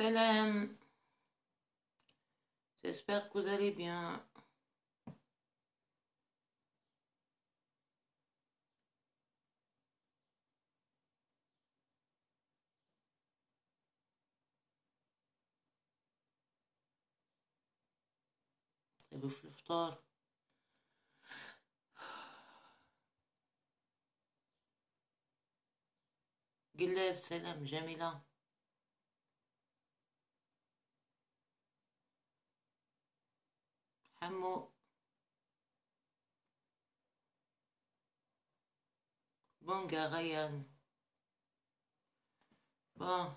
Salam. J'espère que vous allez bien. طيب في الفطار قل لها السلام جميلة حمو بونجا غيان. بون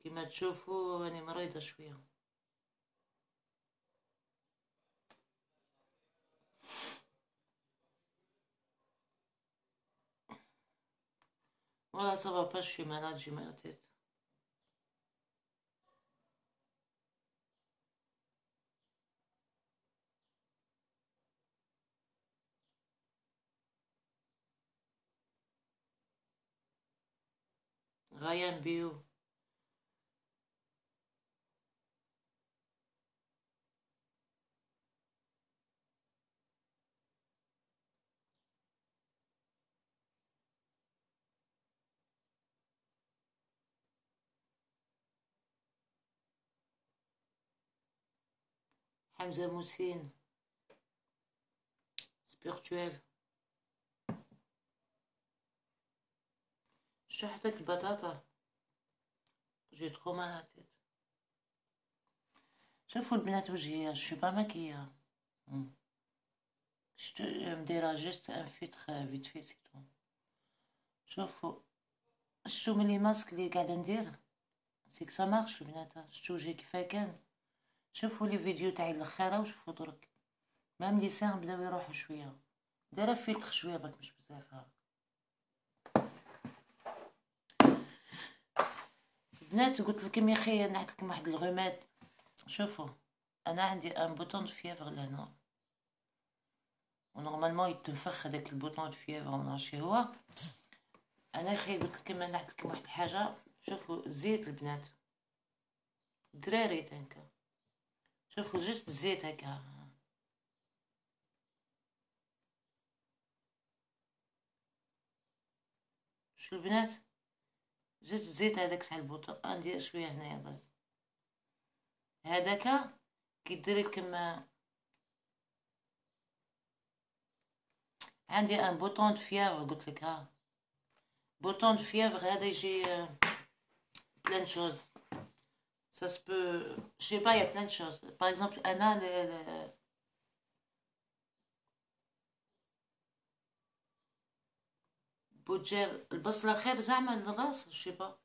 كيما تشوفوا راني مريضة شوية. Voilà, ça va pas, je suis malade, j'ai mal à la tête. غيان بيو حمزة موسين سبيرتويل شو حطيت البطاطا؟ j'ai trop mal à la tête شوفوا البنات وجهي je suis pas maquillée شتو مديرة juste un filtre فيت في c'est tout شوفوا شتو mais les masques لي قاعدة ندير c'est que ça marche البنات شتو وجهي كيفاه كان شوفوا les vidéos تاعي الاخيره وشوفوا درك même les cernes بداو يروحوا شوية دايره فيلتر شوية برك مش بزاف بنات قلت لكم يا أخي نعطيكم لكم واحد الغماد شوفوا أنا عندي un bouton de fièvre لهنا و normalement يتنفخ هذاك ال bouton de fièvre ماشي هو أنا أخي قلت لكم نعطيكم لكم واحد الحاجة. شوفوا زيت البنات. دراري تنكا شوفوا جست الزيت هكا. شو البنات؟ جست الزيت هذاك تاع البوطون ندير شوية هنايا ضل هذاك كي ديري لكم عندي un bouton de fièvre قلت لك ها. bouton de fièvre هذا يجي plein de choses ça se peut. Je sais pas, il y a plein بوجير. البصلة خير زعما للراس je sais pas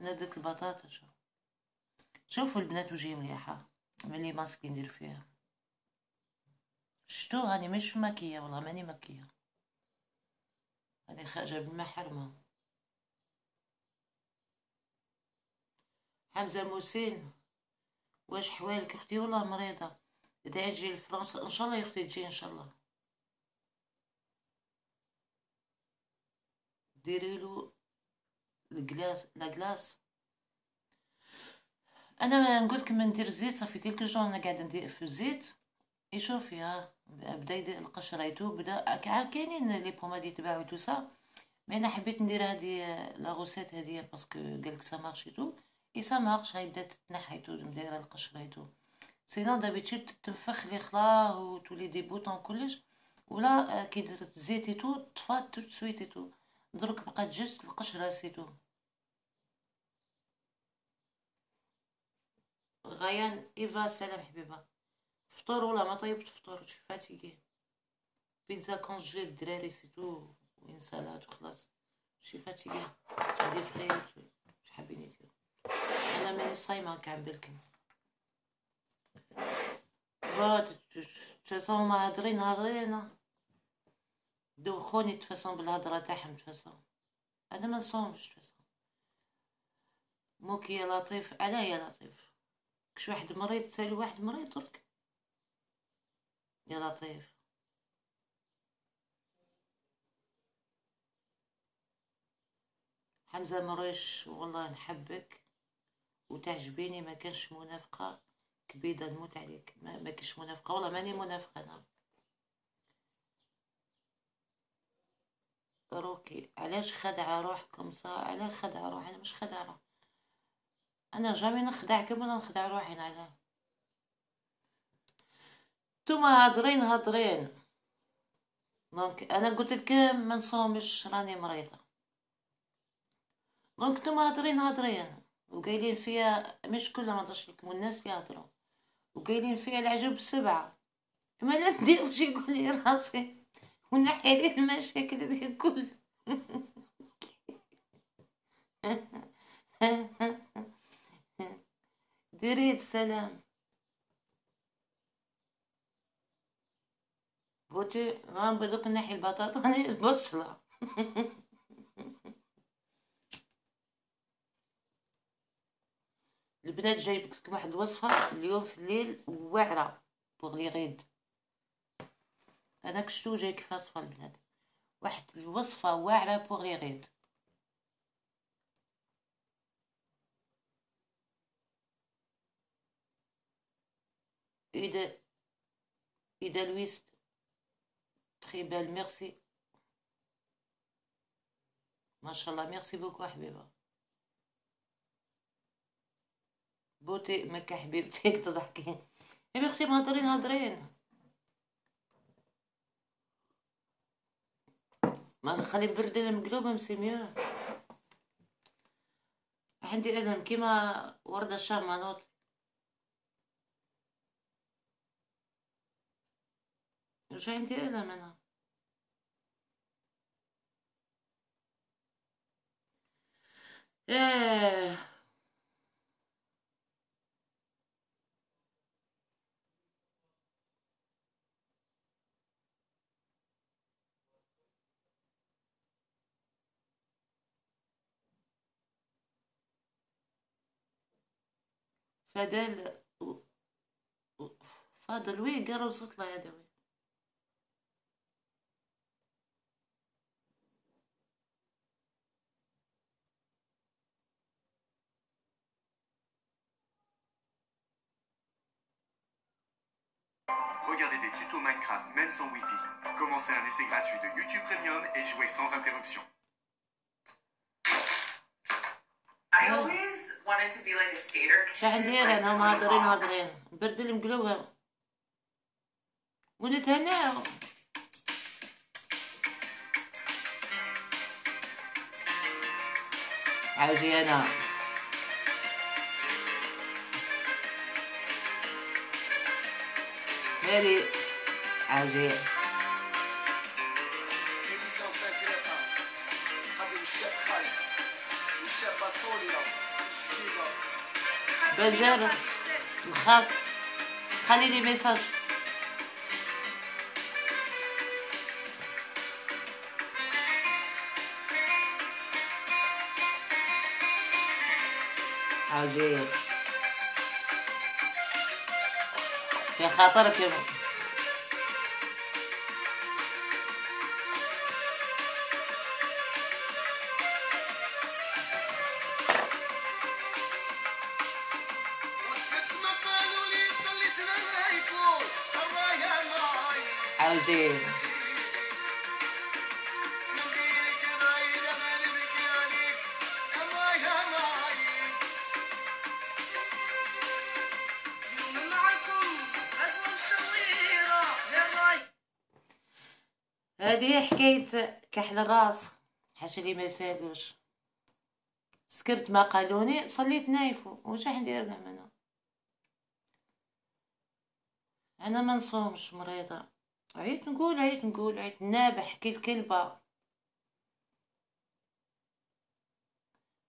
أنا درت البطاطا شوف شوفوا البنات وجهي مليحة. mais les masques ندير فيها. شتو هاني؟ مش maquillée والله ماني maquillée هاني خارجة بالماء حرمة. حمزة موسين واش حوالك أختي؟ والله مريضة. ادعي تجي لفرنسا. إن شاء الله يا أختي تجي إن شاء الله. ديري له ال glace la glace أنا نقول لكم ندير زيت صافي كيلك جون أنا قاعدة ندير في الزيت. يشوفي ها بدا يدير القشره يتو بدا كاينين les pommades يتباعو tout ça. mais أنا حبيت ندير هذه la recette هذه parce que قالك ça marche tout. et ça marche هاي بدات تتنحى tout مدايرة القشره tout. sinon d'habitude تنفخ لي خلا و تولي des boutons كلش. ولا كي درت زيت tout طفات tout de suite tout. درك بقات juste القشره c'est tout غيان إيفا سلام حبيبة. فطور ولا ما طيبت فطور؟ je suis fatiguée؟ بيتزا congelée الدراري c'est tout. و une salade وخلاص je suis fatiguée؟ des frites شو حابين يديرو أنا ماني صايمه كعب بالكم. de toute façon ما هادرين دوخوني de toute façon بالهضرة تاعهم de toute façon أنا ما نصومش de toute façon موكي يا لطيف علاه يا لطيف؟ كش واحد مريض تسالي واحد مريض درك يا لطيف. حمزة مريش والله نحبك. وتعجبيني ما كانش منافقة كبيده نموت عليك. ما, ما كانش منافقة والله ماني منافقة أنا روكي علاش خدعه روحكم صا علاش خدعه روحي؟ أنا مش خدعه روحي. أنا jamais نخدعكم ولا نخدع روحي أنا. نتوما هادرين هادرين. donc أنا قلت لكم ما نصومش راني مريضة. donc نتوما هادرين هادرين. وقايلين فيها مش كل ما لكم الناس يهضروا وقايلين فيها العجب السبعه ما لا يقول لي راسي. ونحي لي المشاكل دي كل ديريت سلام. بوتي غنبدوك نحي البطاطا؟ البصلة البنات جايبت لكم واحد الوصفة اليوم في الليل واعرة بوغ لي غيد أنا كشتو جاي كيف وصفة البنات واحد الوصفة واعرة بوغ لي غيد إذا إذا لويست très belle merci ما شاء الله ميرسي بوكو حبيبه بوتي مكة حبيبتك تضحكين يا أختي مهضرين هضرين ما نخلي برد المقلوبة مسمية عندي ألم كيما وردة الشرمانوط مش عندي ألم أنا؟ إيه. فدال فاضل وي قالوا سطلة يا دوي Regardez des tutos Minecraft même sans Wi-Fi. Commencez un essai gratuit de YouTube Premium et jouez sans interruption. I always wanted to be like a skater. 'cause شو it's عندي like أنا ما 21. هضرين هضرين برد المقلوبة ونتهناو عاودي أنا هادي عاودي والشاب خالد بنجارة الخاص خلي لي ميساج عاودي في خاطرك يا الراس حاشا لي ما يسالوش سكرت ما قالوني صليت نايفو واش راح ندير لهم أنا. أنا ما نصومش مريضة. عيت نقول عيت نقول عيت نابح كي الكلبة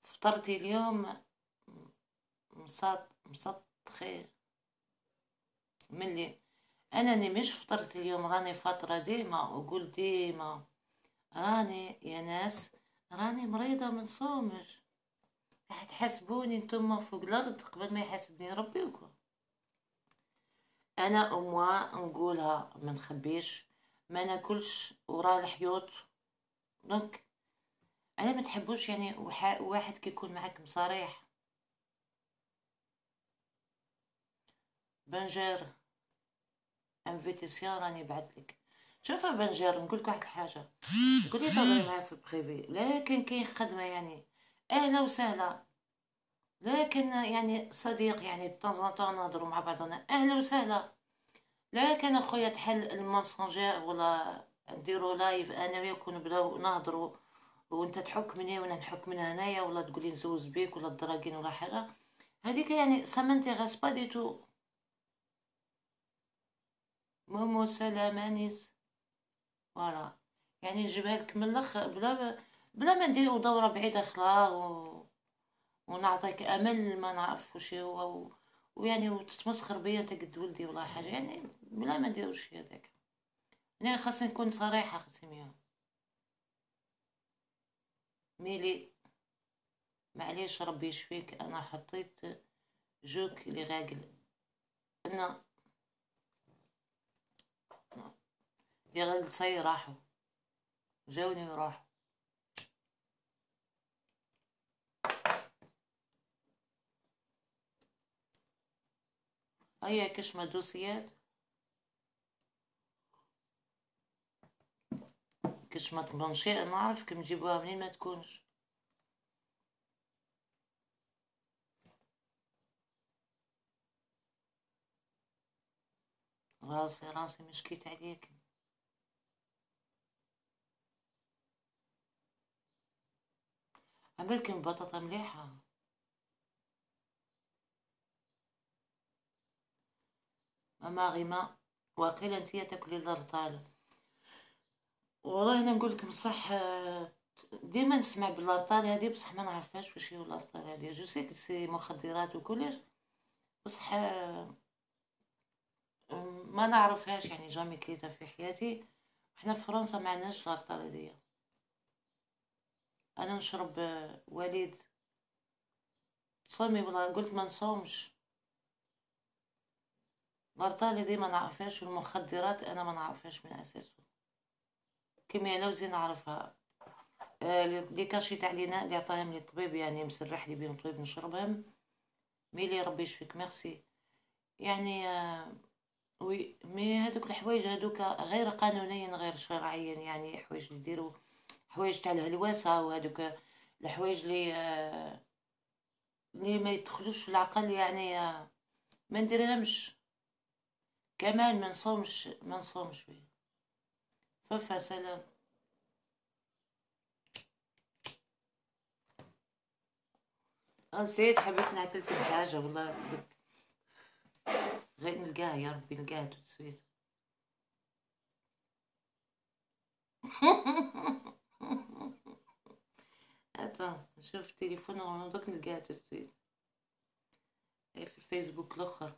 فطرتي اليوم مصط مسطخي ملي أنا مش فطرت اليوم راني فترة ديما وقول ديما. راني يا ناس راني مريضة من صومش راح تحسبوني نتوما فوق الأرض قبل ما يحاسبني ربي وكم أنا اموا نقولها ما نخبيش ما ناكلش ورا الحيوط. دونك أنا ما تحبوش يعني واحد كيكون معاك صريح بنجير invitation راني بعتلك شوف بنجير نقول لك واحد الحاجة. نقول لي تهضري معاه في ال privé لكن كاين خدمة يعني أهلا وسهلا لكن يعني صديق يعني بطنزانطون نهضروا مع بعضنا أهلا وسهلا لكن أخويا تحل ال Messenger ولا نديرو live أنا وياك ونبداو نهضروا وأنت تحك مني وأنا نحك من هنايا ولا تقولي نزوز بيك ولا تدراكين ولا حاجة. هذيك يعني ça m'intéresse pas du tout Momo سلام انيس voilà يعني نجيبها لك من الآخر بلا بلا ما نديرو دورة بعيدة خلا و... ونعطيك أمل ما نعرف وش هو و... ويعني وتتمسخر بيا أنت قد ولدي ولا حاجة. يعني بلا ما نديروش هذاك. أنا خاصني نكون صريحة خاصني ميا. ميلي معليش ربي يشفيك. أنا حطيت جوك اللي غاقل. أنا غاقل صاي راحوا. جاوني وراحوا. هيا كشمة دوسيات. كشمة بلانشيه نعرف كم نجيبوها منين ما تكونش. راسي راسي مشكيت عليك عملكم بطاطا مليحة؟ ماما غيما واقيلا انتيا تاكلي ال Artane والله أنا نقول لكم صح ديما نسمع بال Artane هذه بصح ما نعرفهاش واش هي ال Artane هذه. je sais c'est مخدرات وكلش بصح ما نعرفهاش يعني jamais كليتها في حياتي. إحنا في فرنسا ما عندناش ال Artane هذه. أنا نشرب وليد. صومي والله قلت ما نصومش. ال Artane هذه ما نعرفهاش والمخدرات أنا ما نعرفهاش من أساسه. كيمياء لوزي نعرفها. آه، les cachets تاع لينا اللي عطاهم لي الطبيب يعني مسرح لي بهم طبيب نشربهم. ميلي ربي يشفيك ميرسي. يعني آه، oui mais هذوك الحوايج هذوك غير قانونيا غير شرعيا يعني حوايج يديروا حوايج تاع الهلوسه وهذوك الحوايج اللي آه، اللي ما يدخلوش في العقل يعني آه، ما نديرهمش كمان ما نصومش ما نصومش. فيه ففا سلام نسيت حبيت نعتلك بحاجة والله. غير نلقاها يا ربي نلقاها تو سويت. أتا نشوف التليفون ونضوك نلقاها tout de suite هي في الفيسبوك الأخر.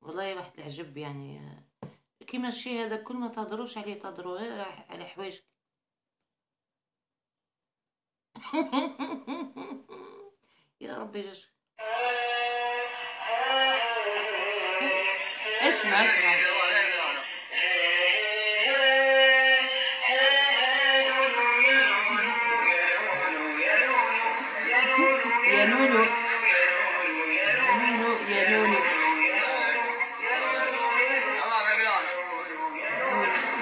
والله واحد العجب يعني. كيما الشي هذا كل ما تهضروش عليه تهضروا غير على حوايج يا ربي جاش. اسمع اسمع. يا نونو يا نونو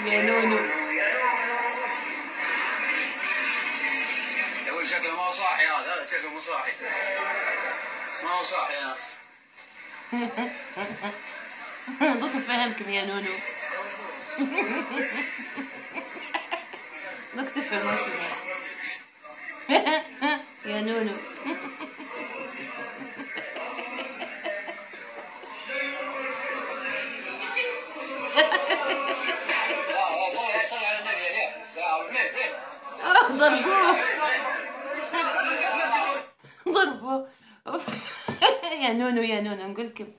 يا نونو يا نونو يقول شكله ما صاحي هذا شكله مو صاحي. ما هو صاحي يا ناس دوك نفهمكم يا نونو. تفهم اسمع يا نونو. يا نونو يا نونو نقول لكم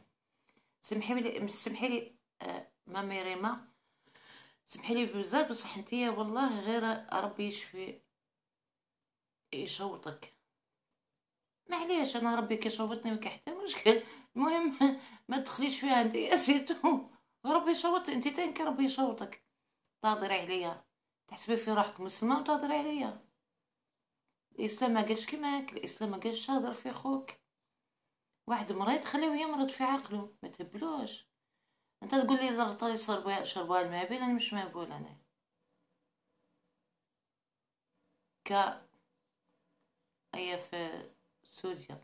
سمحي لي سمحي لي آه، مامي ريما سمحي لي بزاف بصح انتيا والله غير ربي يشفي يشوطك. معليش أنا ربي كيشوطني ما حتى مشكل. المهم ما تدخليش فيها انت يا سيتو ربي يشوط انت تنكر ربي يشوطك تهضري عليا. تحسبي في روحك مسلمة وتهضري عليا. الإسلام ما قالش كيما هاك الإسلام ما قالش تهضر في خوك. واحد مريض خليه يمرض في عقله. ما تهبلوش. أنت تقول لي الرطا يشربوا شربوا المهبل أنا مش مهبول أنا. ك هي في سوريا.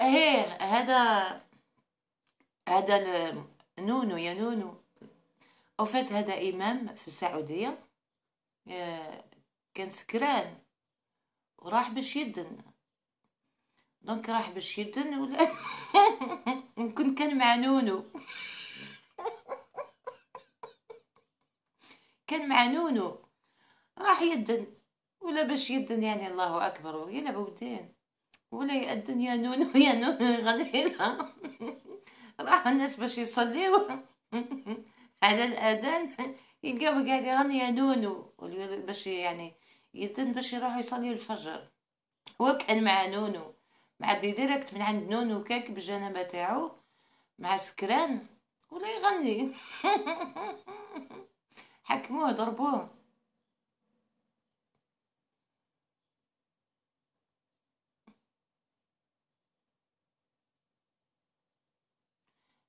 إيه هذا هذا نونو يا نونو. au fait هذا إمام في السعودية آه، كان سكران وراح باش يدن. donc راح باش يدن ولا؟ يمكن كان مع نونو. كان مع نونو. راح يدن. ولا باش يدن يعني الله أكبر ويلعبوا بالدين. ولا يأذن يا نونو يا نونو يغني لها راح الناس باش يصليو. على الأذان يلقاو قاعد يغني يا نونو باش يعني يدن باش يروحوا يصليوا الفجر. هو كان مع نونو مع دي direct من عند نونو كاك بالجنابة تاعو مع سكران ولا يغني. حكموه ضربوه.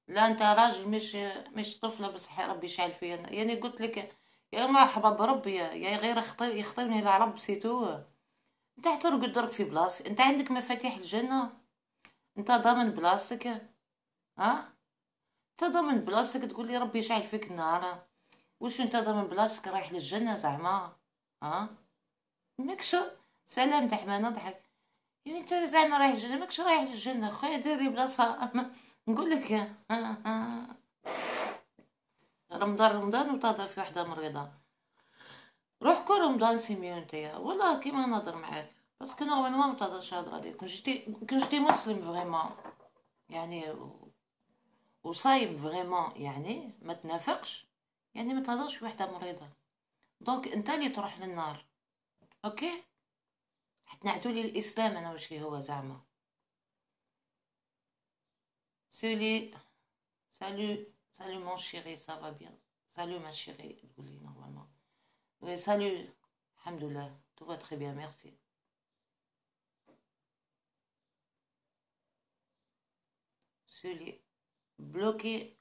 لا انت راجل مش مش طفلة بس ح- ربي يشعل فيا. يعني قلت لك يا مرحبا بربي يا غير يخطي يخطيني العرب c'est tout. انت حترقد درك في بلاصتك انت عندك مفاتيح الجنة؟ انت ضامن بلاصتك ها؟ انت ضامن بلاصتك تقول لي ربي يشعل فيك النار. وش انت ضامن بلاصتك رايح للجنة زعما. ها؟ ماكش سلام دحما نضحك. يعني انت زعما رايح الجنه ماكش رايح للجنة. خويا ديري بلاصة. نقول لك ها ها رمضان رمضان وتهضر في وحدة مريضة. روح كل رمضان c'est mieux نتايا والله كيما نهضر معاك. parce que normalement ما تهضرش الهضره دي كون جيتي كون جيتي مسلم vraiment يعني و- وصايم vraiment يعني ما تنافقش يعني ما تهضرش في وحدة مريضة. donc انت اللي تروح للنار. OK؟ حتى نعدو لي الاسلام أنا واش هو زعما. سولي salut salut mon chéri ça va bien salut ma chérie تقولي normalement oui salut alhamdoulilah tout va très bien merci سولي بلوكي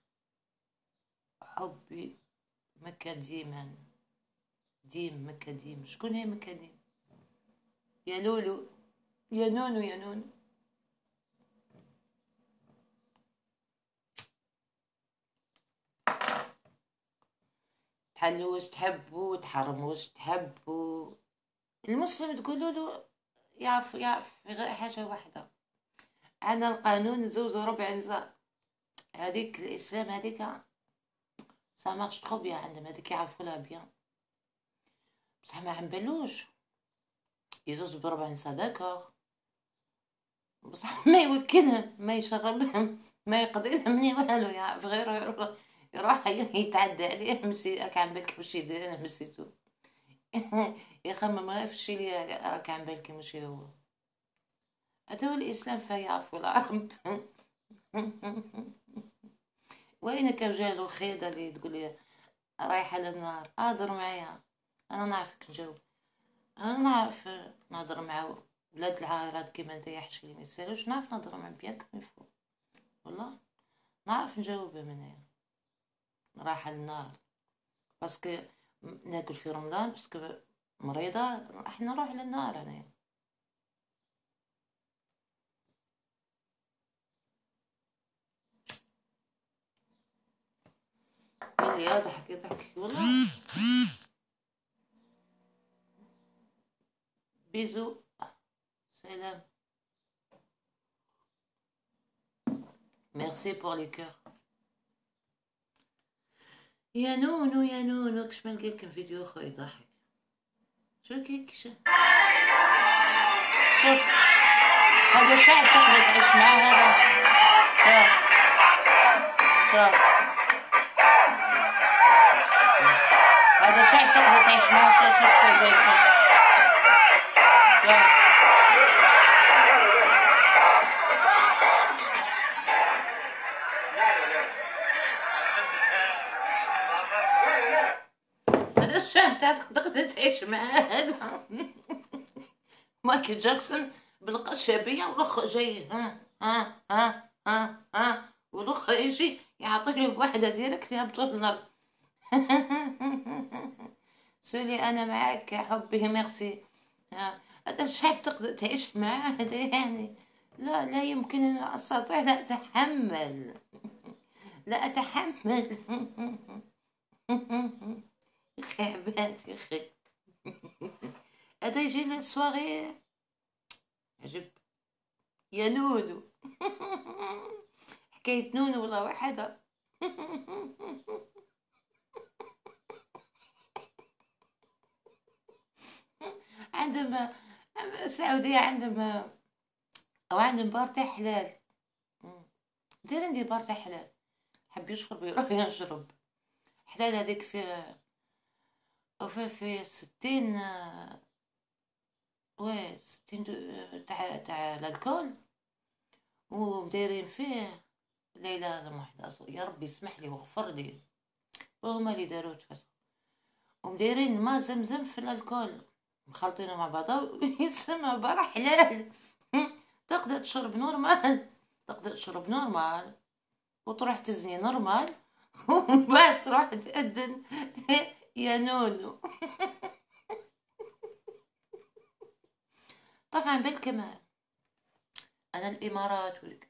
حبي مكة ديما ديم مكة ديم شكون هي مكة ديم يا لولو يا نونو يا نونو تحلوا واش تحبوا تحرموا واش تحبوا المسلم تقولوا له يعرف يعرف في غير حاجة واحدة. عندنا القانون زوج وربع نساء هذيك الإسلام هذيك ça marche très bien عندهم هذيك يعرفوا لها bien بصح ما عمبلوش يزوج بربع نساء d'accord بصح ما يوكلهم ما يشربهم ما يقضي لهم مني والو يعرف غير يروح. يروح يتعدى عليه مسي راك عم بالك واش يدير أنا مسيتو يخمم غير في الشي اللي راك عم بالك ماشي هو. هذا هو الإسلام فيعرفو العرب. وين كان جالو خيدة اللي تقول لي رايحة للنار هضر معايا. أنا نعرفك نجاوب أنا نعرف نهضر مع ولاد العائلات كيما أنت يا حشي ما نعرف نهضر مع بيان كيما يفو والله نعرف نجاوبها من رايحة للنار parce que ناكل في رمضان parce que مريضة راح نروح للنار أنا قال لي يضحك والله. bisou سلام merci pour les cœurs يا نونو يا نونو كش ما لقيتكم فيديو خويا يضحك. شو كيك شو شوف هذا شعب تقدر تعيش معاه هذا شوف شوف هذا شعب تقدر تعيش معاه شوف شوف شوف شوف شوف تعيش معاه هذا؟ مايكل جاكسون بالقشابية والأخ جاي ها ها ها ها ها والاخر يجي يعطيني بواحدة ديريكت يهبطوا النار. سولي أنا معاك يا حبي ميرسي. هذا الشعب تقدر تعيش معاه هذا يعني لا لا يمكن أن أستطيع لا أتحمل. لا أتحمل. أخي عباد أخي هذا يجي للسواغي عجب يا نونو. حكاية نونو والله وحدة عندهم السعودية عندهم أو عندهم بارتي حلال. داير ندير بارتي حلال. حب يشرب يروح يشرب. حلال هذيك في وفي في ستين وي ستين تاع تاع الكول ودايرين فيه. لا اله الا يا ربي اسمح لي واغفر لي. وهما اللي داروه تفسخ. ومدايرين ما زمزم في l'alcool مخلطينه مع بعضها يسمى برا حلال. تقدر تشرب normal. تقدر تشرب normal. وتروح تزني normal. ومن بعد تروح تأذن. يا نونو. طبعا على بالكم أنا الإمارات والك-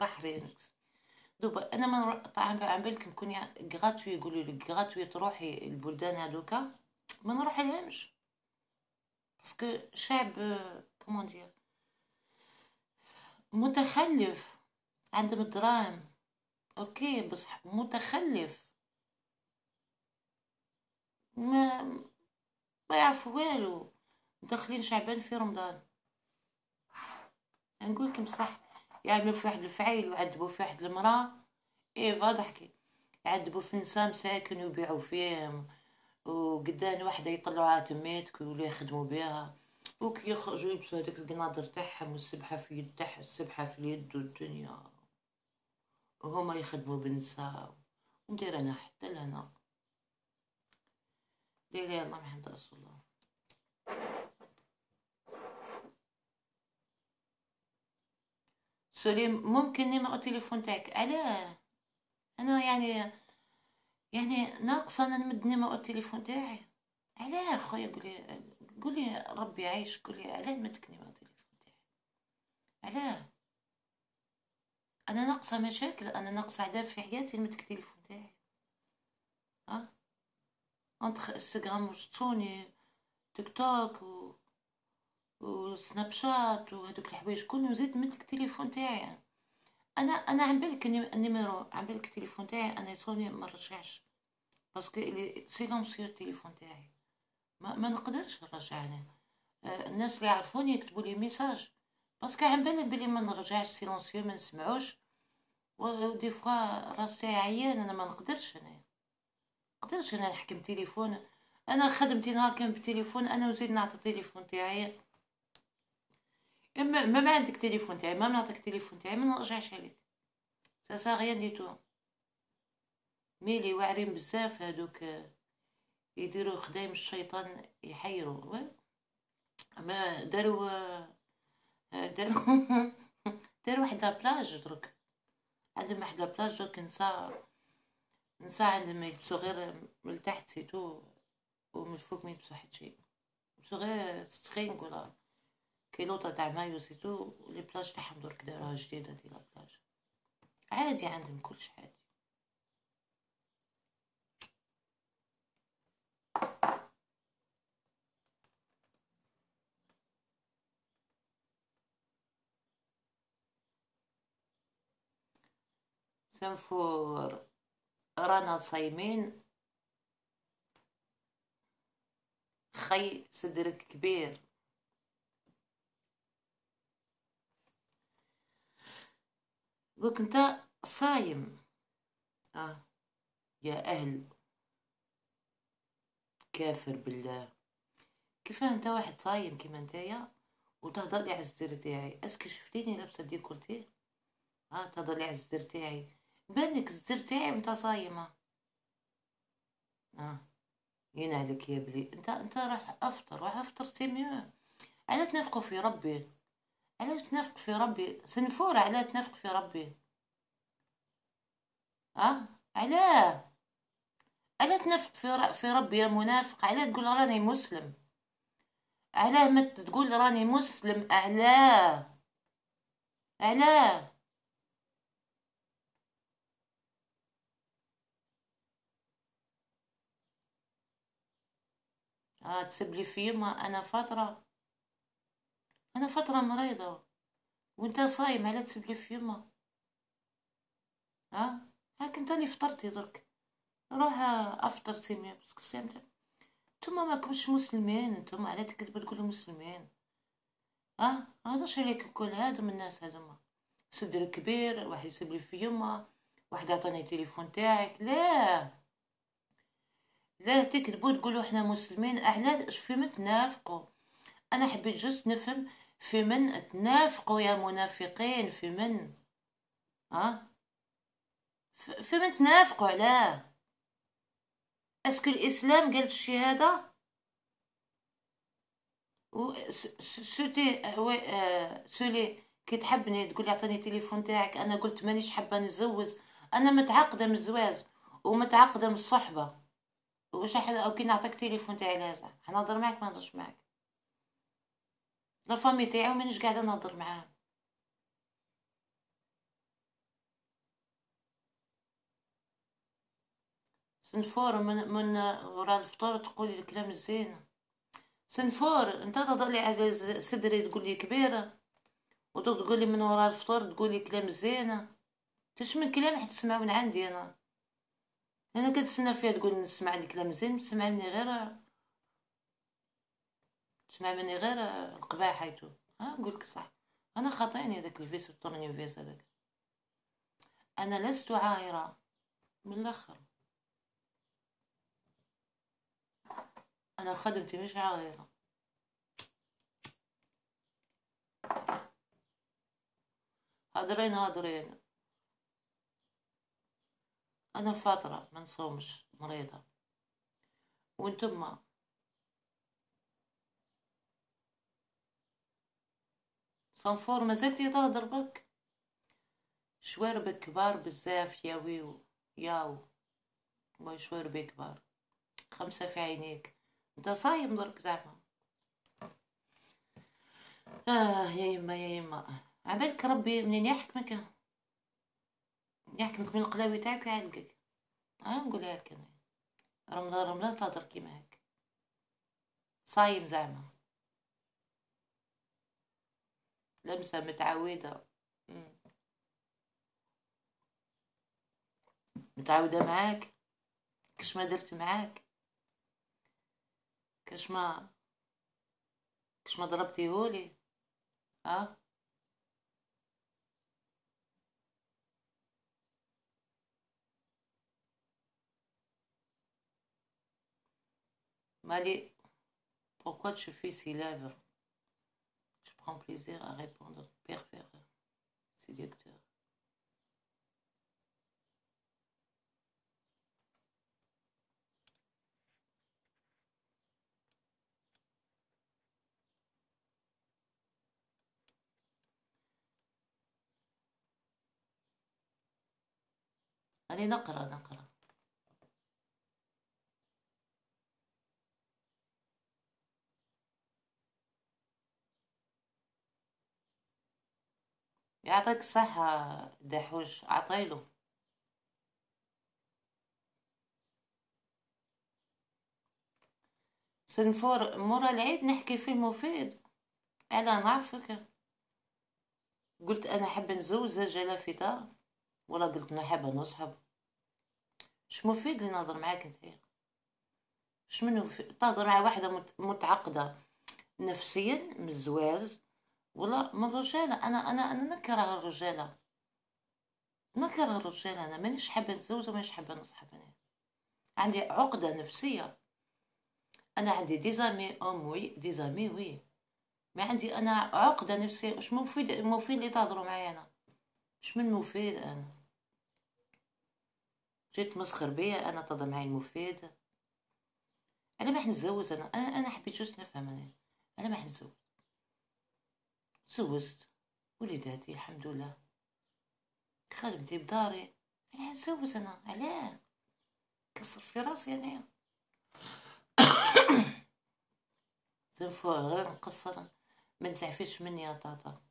بحرين. دوباي أنا نروح- طبعا على بالكم كون gratuit يقولوا لك gratuit تروحي البلدان هذوكا ما نروح لهمش parce que شعب comment dire؟ متخلف عندهم الدراهم OK بصح متخلف. ما ما يعرفوا والو. داخلين شعبان في رمضان. نقول لكم صح يعملوا في واحد الفعيل ويعذبوا في واحد المرأة. إيه ضحكي يعذبوا في نساء مساكن ويبيعوا فيهم. وقدام واحدة يطلعوها تميتك ولا يخدموا بها. وكي يخرجوا يلبسوا هذاك القناطر تاعهم والسبحة في يد تاع السبحة في اليد والدنيا. وهما يخدموا بالنساء وندير أنا حتى لهنا. لا الله محمد رسول الله. سليم ممكن numéro التليفون تاعك. علاه أنا يعني يعني ناقصة أنا نمد numéro التليفون تاعي. علاه خويا قولي قولي ربي يعيش. قولي علاه نمدك numéro التليفون تاعي؟ علاه أنا ناقصة مشاكل. أنا ناقصة عذاب في حياتي نمدك التليفون تاعي. ها انتخ انستغرام وشطوني تيك توك و وسناب شات وهذوك الحوايج كلهم زيد نمدلك التليفون تاعي. أنا أنا على بالك الني- ال numéro على بالك التليفون تاعي أنا يصوني ما نرجعش parce que silencieux التليفون تاعي. ما, ما نقدرش نرجع أنا. آه، الناس اللي يعرفوني يكتبوا لي message parce que على بالي بلي ما نرجعش silencieux ما نسمعوش. و des fois راسي عيان أنا ما نقدرش أنا. نقدرش أنا نحكم تليفون. أنا خدمتي نهار كان بالتليفون أنا وزيد نعطي التليفون تاعي. ما ما عندك تليفون تاعي ما نعطيك التليفون تاعي ما نرجعش عليك ça ça rien du tout ميلي واعرين بزاف هادوك آه، يديروا خدايم الشيطان يحيروا و اما داروا آه، داروا داروا واحد la plage درك عندهم واحد la plage درك نساء نساء عندهم يلبسوا غير من تحت c'est tout ومن الفوق ما يلبسوا حتى شي يلبسوا غير string ولا كيلوطة تاع مايو c'est tout les plages تاعهم درك داروها جديدة de la plage. عادي عندهم كلش عادي. سنفور رانا صايمين. خي صدرك كبير. قولك أنت صايم. آه. يا أهل. كافر بالله. كيف أنت واحد صايم كيما نتايا وتهضر لي على الزر تاعي. أسكي شفتيني لابسة ديكولتي آه تهضر لي على الزر تاعي. بانك الزر تاعي وأنت صايمة. آه. ينعلك يا بلي. أنت أنت راح أفطر راح أفطر c'est mieux على تنافقوا في ربي. علاش تنافق في ربي؟ سنفورة علاه تنافق في ربي؟ آه علاه علاه تنافق في. في ربي يا منافق؟ علاه تقول راني مسلم؟ علاه ما تقول راني مسلم؟ علاه علاه آه تسب لي في يما أنا فترة. أنا فترة مريضة. وأنت صايم على تسب لي في يما ها؟ هاك انت فطرتي درك. روح أفطر c'est mieux parce que سيم نتوما ماكمش مسلمين. نتوما على تكذبوا تقولوا مسلمين. آه هذا شي عليكم كل هادو من الناس هذوما صدر كبير واحد يسب لي في يما واحد عطاني التليفون تاعك. لا. لا تكذبوا تقولوا إحنا مسلمين. أحنا في من تنافقوا أنا حبيت جست نفهم في من تنافقوا يا منافقين؟ في من؟ ها؟ ف- في من تنافقوا علاه أسكو الإسلام قال الشهادة؟ surtout oui آه، سولي كي تحبني تقول عطيني التليفون تاعك أنا قلت مانيش حابة نتزوج أنا متعقده من الزواج ومتعقده من الصحبة. واش كي نعطيك التليفون تاعي لازم. حنهضر معاك ما نهضرش معاك. la famille تاعي مانيش قاعدة نهضر معاهم سنفور من من ورا الفطور تقولي الكلام الزين سنفور انت تضلي على صدري تقولي كبيره ودوك تقولي من ورا الفطور تقولي كلام زينه كاش من كلام حتسمعوا من عندي أنا أنا كنتسنى فيها تقول نسمع لي كلام زين تسمع مني غير تسمع مني غير القباح حيتو. ها نقولك صح. أنا خاطيني داك الفيس والطورني فيس هذاك. أنا لست عاهره من الآخر. أنا خدمتي مش عاهره هادرين هادرين أنا فترة ما نصومش مريضة. وأنتم؟ صنفور ما زلتي تهضر بك. شواربك كبار بزاف يا ويو ياو. ما شواربك كبار. خمسة في عينيك. انت صايم درك زعما. آه يا يما يا يما عبالك ربي منين يحكمك؟ يحكمك من القلاوي تاعك ويعلقك. آه نقولها لك أنا. رمضان رمضان تهضر كيما هيك صايم زعما. لمسة متعودة. متعودة معاك؟ كاش ما درت معاك؟ كاش ما كاش ما ضربتيهولي آه Mali, pourquoi tu fais si lèvres? Je prends plaisir à répondre, pervers, séducteur. Allez, نقرأ نقرأ يعطيك الصحة دحوش. عطيله. سنفور مورا العيد نحكي في المفيد أنا نعرفك. قلت أنا حاب نزوج رجالة في دار. ولا قلت أنا حابة نصحب. مش مفيد اللي نهضر معاك أنت؟ مش منو في... تهضر مع واحدة مت... متعقدة نفسيا من الزواج ولا من الرجالة أنا أنا أنا نكرة الرجالة. نكرة الرجالة أنا مانيش حابة نتزوج ومانيش حابة نصحب أنا عندي عقدة نفسية. أنا عندي des amis أم oui des amis oui ما عندي أنا عقدة نفسية. مش مفيد مفيد اللي تهضروا معايا أنا؟ مش من مفيد أنا؟ جيت مسخر بيا أنا تهضر معايا المفيد. أنا ما حنتزوج أنا أنا أنا حبيت جوست نفهم أنا. أنا ما حنتزوج. تزوجت وليداتي الحمد لله. خدمتي بداري. علاه نسوس أنا علاه كسر في راسي انايا زنفو غير نقصر ما تزعفيش مني يا طاطا.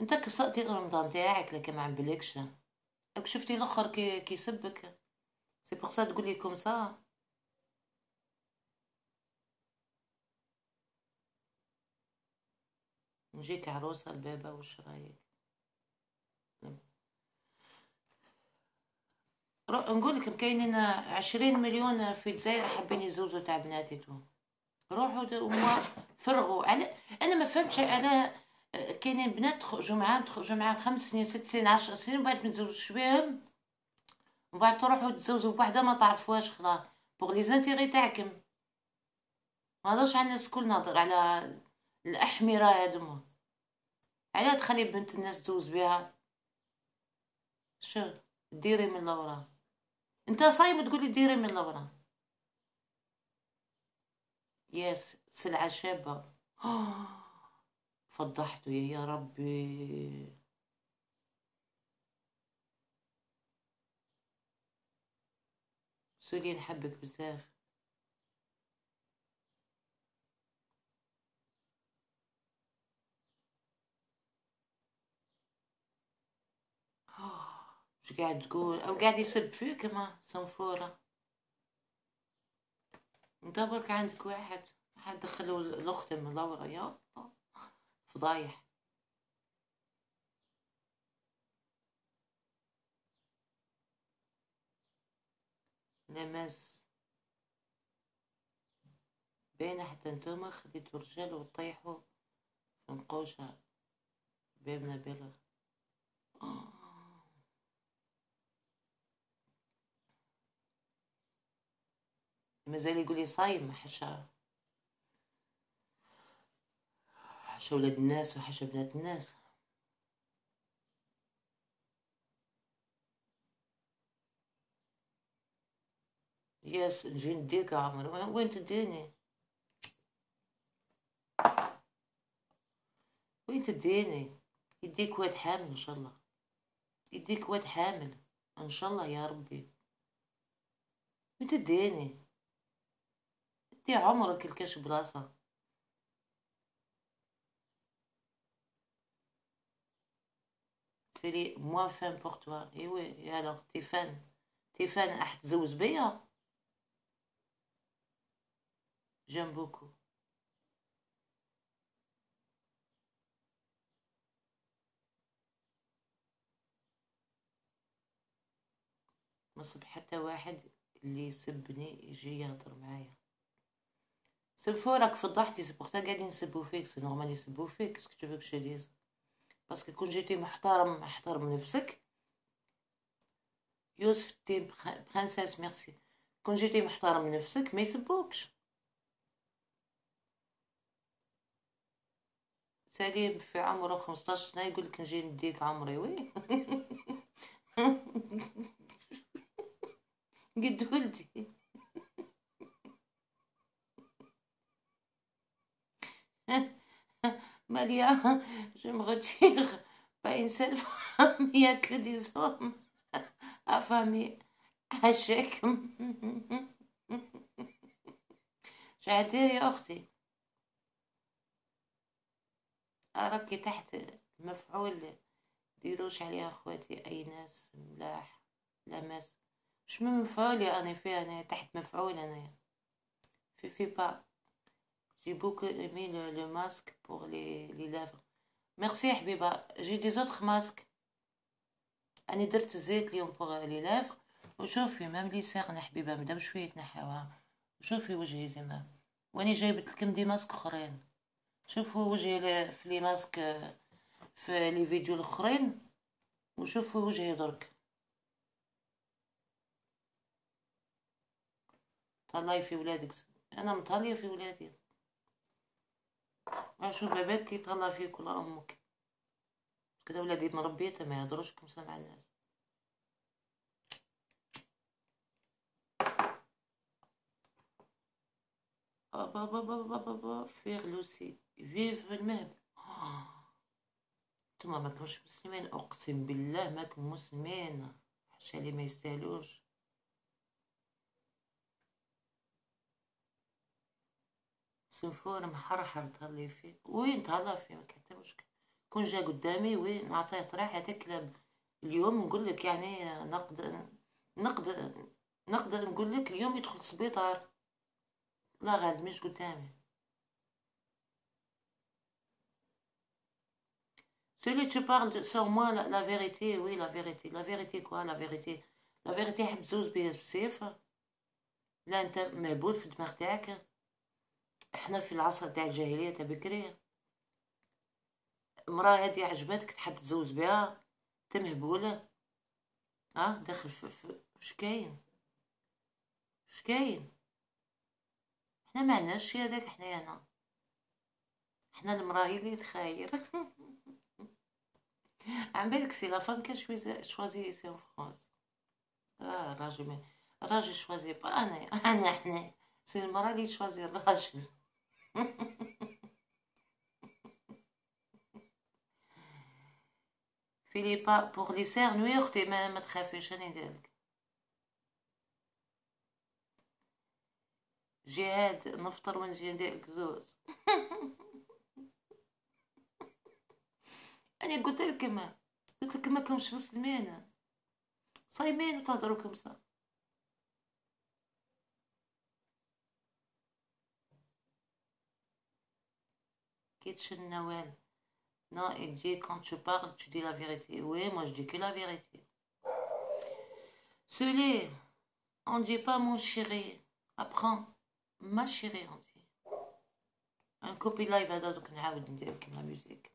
أنت كسرتي رمضان تاعك لكن ما عمبلكش راك شفتي الأخر كي كيسبك سي بوغ سا تقولي كوم سا نجيك عروسة البابا وش رايك رو- نقول لكم كاينين عشرين مليون في الجزائر حابين يزوجوا تاع بناتي تو روحوا وما فرغوا. على أنا ما فهمتش على كاينين بنات تخرجوا معاهم تخرجوا معاهم خمس سنين ست سنين عشر سنين وبعد ما تزوجوش بهم وبعد تروحوا تزوجوا بوحده ما تعرفوهاش خلاص pour les intérêts تاعكم. ما هضرش على الناس الكل نهضر على الأحمرة هادوما علاه تخلي بنت الناس تزوج بها؟ شو؟ ديري من لورا. أنت صايم تقولي ديري من لورا. ياس سلعة شابة. فضحته يا ربي. سوري نحبك بزاف. مش قاعد تقول أو قاعد يسب فيك ما صنفورة انت عندك واحد حد دخلوا الاخت من لورا يا فضايح. لمس باينة حتى انتوما خديتو رجال وطيحوا في نقوشة بابنا بلغ. مازال يقولي صايم حشا حشا ولاد الناس وحشا بنات الناس. ياس نجي نديك عمر وين تديني؟ وين تديني؟ يديك واد حامل إن شاء الله. يديك واد حامل إن شاء الله يا ربي. وين تديني؟ دي عمرك الكاش بلاصة serait moins fan pour toi eh oui alors t'es fan t'es fan راح تزوج بيا j'aime beaucoup ما صب حتى واحد اللي يسبني يجي يهضر معايا. سبفو راك فضحتي c'est pour قاعدين يسبو فيك c'est normal يسبو فيك est-ce que tu veux que je dise parce que كون جيتي محترم محترم نفسك يوسف تي princesse merci كون جيتي محترم نفسك ما يسبوكش سليم في عمره 15 سنة يقول لك نجي نديك عمري oui. قد ولدي. Malia, je me retire. Pas une seule mais il n'y a que des hommes affamés. Chèque. شعتير يا أختي راكي تحت مفعول ديروش عليها أخواتي أي ناس ملاح لمس مش من مفعولي أنا فيها أنا تحت مفعول أنا في في با J'ai beaucoup aimé le, le masque pour les, les lèvres. Merci حبيبة. J'ai des autres masques. أنا درت الزيت اليوم pour les lèvres. وشوفي مام لي ساقنا حبيبة مدام شوية تنحاوها. وشوفي وجهي زعما. واني جايبت لكم دي ماسك أخرين. شوفوا وجهي في لي ماسك في لي فيديو الأخرين وشوفوا وجهي درك. طلعي في ولادك أنا مطلية في ولادي شو باباك كي يتهلا فيك ولا أمك. كده ولادي مربيتها ما يهضروش كم سمع الناس. بابا بابا بابا فيغ لوسي فيف المهب نتوما ماكمش مسلمين. أقسم بالله ماكم مسلمين. حاشا لي ما يستاهلوش. سنفور محرحر تهلي فيه وين تهلا فيه ما كان حتى مشكل كون جا قدامي وين؟ نعطيه طريح يتكلم اليوم نقول لك يعني نقدر نقدر نقدر نقول لك اليوم يدخل السبيطار لا غاد مش قدامي. Celui tu parles sur moi, la, la vérité, oui, la vérité. La vérité quoi, la vérité? La vérité حب تزوز بيا بسيف لا انت مهبول في الدماغ تاعك إحنا في العصر تاع الجاهلية تاع بكري مرا هادي عجبتك تحب تزوز بها؟ انت مهبولة آه داخل في, وش كاين؟ وش كاين؟ إحنا ما عندناش شي هذاك إحنا هنا إحنا المراه هي اللي تخاير. عم بالك سي لا فام كان شوي شوازي سي ان فرانس آه راجل راجل شوازي با أنا أنا إحنا سي المرأة اللي شوازي الراجل. فيليبا بوغ لي سيرن وي أختي ما, ما تخافيش راني نديرلك جهاد نفطر ونجي نديرلك زوز أنا قلت لك ما قلت لك ما كنتش مسلمين صايمين وتهضروا كمسة Kitchen Noël. Non, il dit quand tu parles, tu dis la vérité. Oui, moi je dis que la vérité. Celui, on ne dit pas mon chéri. Apprends. Ma chérie, on dit. Un copy live, donc on a la musique.